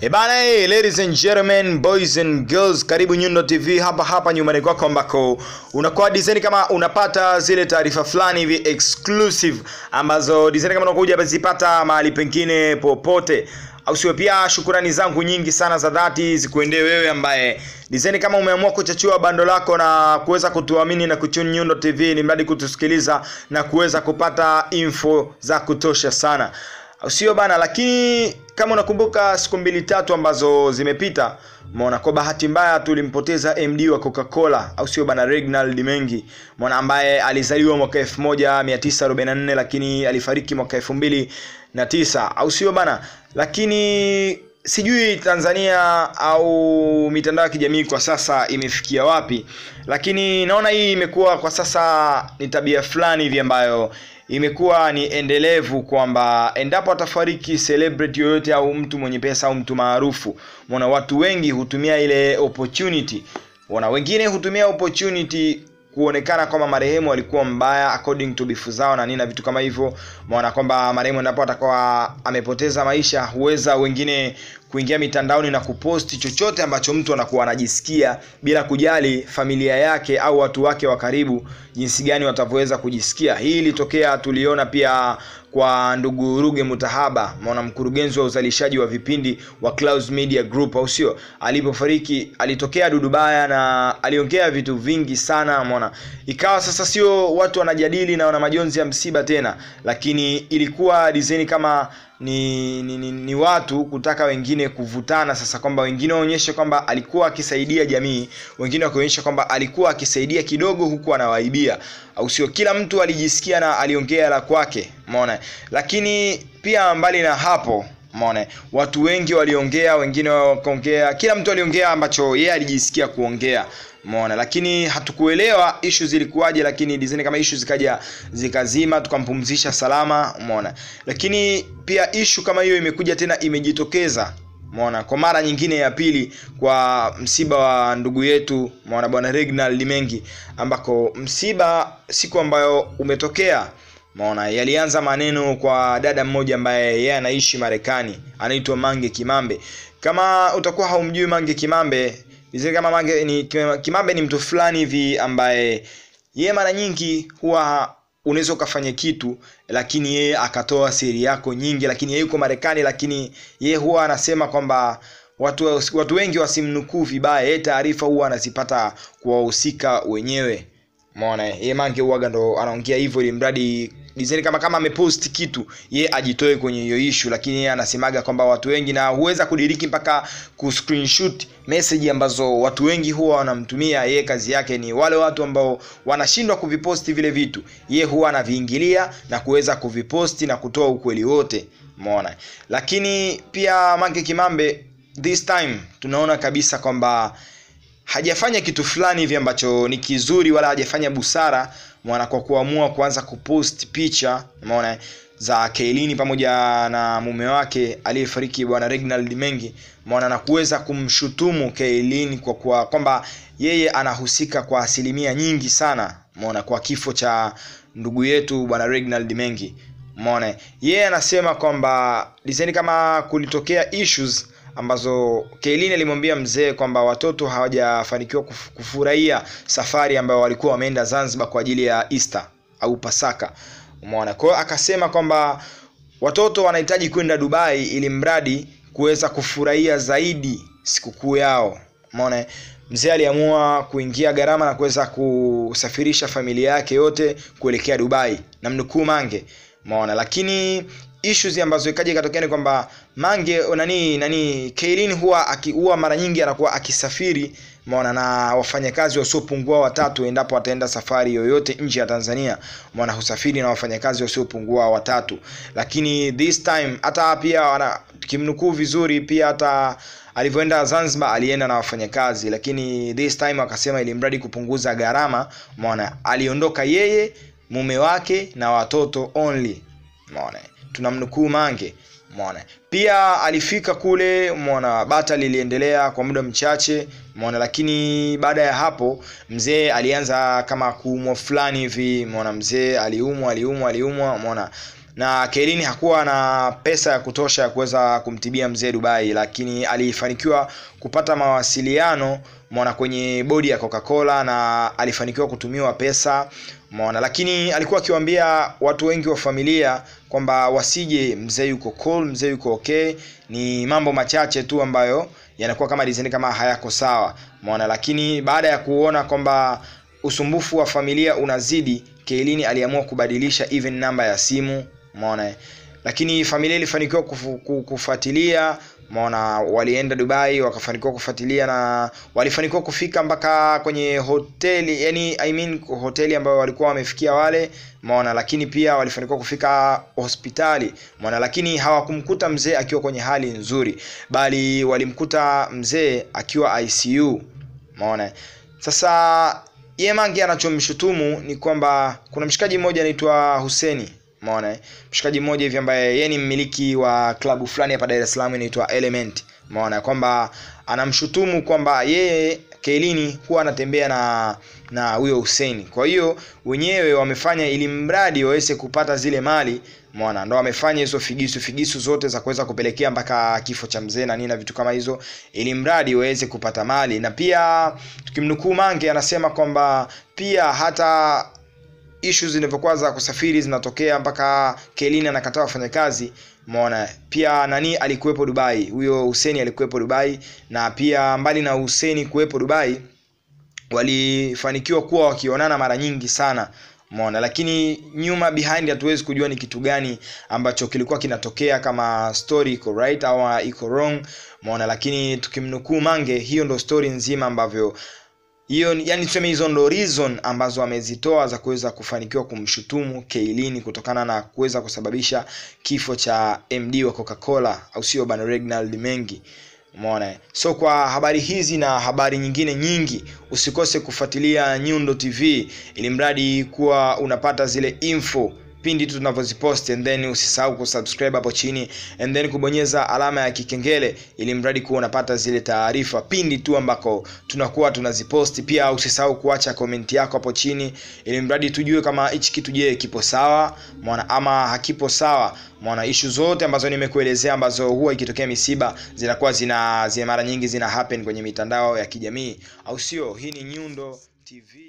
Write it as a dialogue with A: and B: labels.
A: E bana, hey, ladies and gentlemen, boys and girls, karibu Nyundo TV hapa hapa nyumbani kwako ambako unakuwa design kama unapata zile taarifa fulani hivi exclusive ambazo design kama unakuja bazipata mahali pengine popote sio? Pia shukurani zangu nyingi sana za dhati zikuendee wewe ambaye design kama umeamua kuchachua bando lako na kuweza kutuamini na kuchuni Nyundo TV, ni mradi kutusikiliza na kuweza kupata info za kutosha sana sio bana? Lakini kama unakumbuka siku mbili tatu ambazo zimepita, umeona kwa bahati mbaya tulimpoteza MD wa Coca-Cola au sio bana, Reginald Mengi mwana ambaye alizaliwa mwaka 1944 lakini alifariki mwaka 2009 au sio bana? Lakini sijui Tanzania au mitandao ya kijamii kwa sasa imefikia wapi, lakini naona hii imekuwa kwa sasa ni tabia fulani hivi ambayo imekuwa ni endelevu kwamba endapo atafariki celebrity yoyote au mtu mwenye pesa au mtu maarufu, mwana watu wengi hutumia ile opportunity, wana wengine hutumia opportunity kuonekana kwamba marehemu alikuwa mbaya according to bifu zao na nini na vitu kama hivyo, maana kwamba marehemu endapo atakuwa amepoteza maisha, huweza wengine kuingia mitandaoni na kuposti chochote ambacho mtu anakuwa anajisikia bila kujali familia yake au watu wake wa karibu jinsi gani watavyoweza kujisikia. Hii ilitokea, tuliona pia kwa ndugu Ruge Mutahaba, mwana mkurugenzi wa uzalishaji wa vipindi wa Clouds Media Group, au sio? Alipofariki alitokea Dudubaya na aliongea vitu vingi sana, mwana, ikawa sasa sio watu wanajadili na wana majonzi ya msiba tena, lakini ilikuwa design kama ni, ni, ni, ni watu kutaka wengine kuvutana sasa, kwamba wengine waonyeshe kwamba alikuwa akisaidia jamii, wengine wakionyesha kwamba alikuwa akisaidia kidogo huku anawaibia, au sio? Kila mtu alijisikia na aliongea la kwake, mona Lakini pia mbali na hapo umeona, watu wengi waliongea, wengine wakaongea, kila mtu aliongea ambacho yeye alijisikia kuongea. Umeona, lakini hatukuelewa ishu zilikuwaje, lakini design kama issue zikaja zikazima, tukampumzisha salama. Umeona, lakini pia ishu kama hiyo imekuja tena imejitokeza, umeona, kwa mara nyingine ya pili kwa msiba wa ndugu yetu, umeona, bwana Reginald Limengi, ambako msiba siku ambayo umetokea Maona yalianza maneno kwa dada mmoja ambaye yeye anaishi Marekani, anaitwa Mange Kimambe. Kama utakuwa haumjui Mange Kimambe, kama Mange ni Kimambe ni mtu fulani hivi ambaye yeye mara nyingi huwa unaweza ukafanya kitu lakini yeye akatoa siri yako nyingi, lakini yeye yuko Marekani, lakini yeye huwa anasema kwamba watu watu wengi wasimnukuu vibaya, yeye taarifa huwa anazipata kwa wahusika wenyewe. Umeona, yeye Mange huaga ndo anaongea hivyo, ili mradi design kama kama amepost kitu ye ajitoe kwenye hiyo issue, lakini yeye anasemaga kwamba watu wengi na huweza kudiriki mpaka ku screenshot message ambazo watu wengi huwa wanamtumia ye. Kazi yake ni wale watu ambao wanashindwa kuviposti vile vitu, ye huwa anaviingilia na kuweza kuviposti na kutoa ukweli wote, umeona. Lakini pia Mange Kimambe this time tunaona kabisa kwamba hajafanya kitu fulani hivi ambacho ni kizuri, wala hajafanya busara mwana kwa kuamua kuanza kupost picha umeona za kelini pamoja na mume wake aliyefariki bwana Reginald Mengi mwana na kuweza kumshutumu Kailini kwa kwa kwamba yeye anahusika kwa asilimia nyingi sana umeona kwa kifo cha ndugu yetu bwana Reginald Mengi umeona. Yeye anasema kwamba design kama kulitokea issues ambazo Kelin alimwambia mzee kwamba watoto hawajafanikiwa kufurahia safari ambayo walikuwa wameenda Zanzibar kwa ajili ya Easter au Pasaka. Umeona? Kwa hiyo akasema kwamba watoto wanahitaji kwenda Dubai ili mradi kuweza kufurahia zaidi sikukuu yao. Umeona? Mzee aliamua kuingia gharama na kuweza kusafirisha familia yake yote kuelekea Dubai, na mnukuu Mange. Umeona? Lakini issues ambazo ikaja ikatokea ni kwamba Mange nani nani Kailin huwa akiua mara nyingi anakuwa akisafiri maana na wafanyakazi wasiopungua watatu endapo ataenda safari yoyote nje ya Tanzania, maana husafiri na wafanyakazi wasiopungua watatu. Lakini this time hata pia kimnukuu vizuri, pia hata alivyoenda Zanzibar alienda na wafanyakazi, lakini this time akasema ili mradi kupunguza gharama, maana aliondoka yeye, mume wake na watoto only, maana tunamnukuu Mange Umeona, pia alifika kule, mwana bata liliendelea kwa muda mchache, mwana lakini baada ya hapo mzee alianza kama kuumwa fulani hivi, mwana mzee aliumwa aliumwa aliumwa, umeona, na Kelini hakuwa na pesa ya kutosha ya kuweza kumtibia mzee Dubai, lakini alifanikiwa kupata mawasiliano mwana kwenye bodi ya Coca-Cola na alifanikiwa kutumiwa pesa mwana, lakini alikuwa akiwaambia watu wengi wa familia kwamba wasije, mzee yuko cool, mzee yuko okay, ni mambo machache tu ambayo yanakuwa kama design kama hayako sawa mwana, lakini baada ya kuona kwamba usumbufu wa familia unazidi, Keilini aliamua kubadilisha even namba ya simu umeona, lakini familia ilifanikiwa kufu, kufuatilia. Maona walienda Dubai wakafanikiwa kufuatilia na walifanikiwa kufika mpaka kwenye hoteli yani, I mean hoteli ambayo walikuwa wamefikia wale. Maona, lakini pia walifanikiwa kufika hospitali. Maona, lakini hawakumkuta mzee akiwa kwenye hali nzuri, bali walimkuta mzee akiwa ICU maona. Sasa yemangi anachomshutumu ni kwamba kuna mshikaji mmoja anaitwa Huseni Umeona, mshikaji mmoja hivi ambaye yeye ni mmiliki wa klabu fulani hapa Dar es Salaam inaitwa Element. Umeona kwamba anamshutumu kwamba yeye Kelini huwa anatembea na na huyo Hussein. Kwa hiyo wenyewe wamefanya ili mradi waweze kupata zile mali, umeona, ndo wamefanya hizo figisu figisu zote za kuweza kupelekea mpaka kifo cha mzee na nini na vitu kama hizo, ili mradi waweze kupata mali. Na pia tukimnukuu Mange anasema kwamba pia hata issues zinavyokuwa za kusafiri zinatokea mpaka Keilini anakataa wafanyakazi. Umeona, pia nani alikuwepo Dubai, huyo Huseni alikuwepo Dubai, na pia mbali na Huseni kuwepo Dubai, walifanikiwa kuwa wakionana mara nyingi sana. Umeona, lakini nyuma behind hatuwezi kujua ni kitu gani ambacho kilikuwa kinatokea, kama story iko right au iko wrong. Umeona, lakini tukimnukuu Mange, hiyo ndo story nzima ambavyo hiyo yani, tuseme hizo ndo reason ambazo amezitoa za kuweza kufanikiwa kumshutumu Keilini kutokana na kuweza kusababisha kifo cha MD wa Coca-Cola, au sio bana, regnald Mengi. Umeona, so kwa habari hizi na habari nyingine nyingi usikose kufuatilia Nyundo TV ili mradi kuwa unapata zile info pindi tu tunavyoziposti, and then usisahau kusubscribe hapo chini and then kubonyeza alama ya kikengele ili mradi kuwa unapata zile taarifa pindi tu ambako tunakuwa tunaziposti. Pia usisahau kuacha komenti yako hapo chini ili mradi tujue kama hichi kitu je, kipo sawa mwana ama hakipo sawa mwana. Issue zote ambazo nimekuelezea ambazo huwa ikitokea misiba zinakuwa zina, zina mara nyingi zina happen kwenye mitandao ya kijamii, au sio? Hii ni Nyundo TV.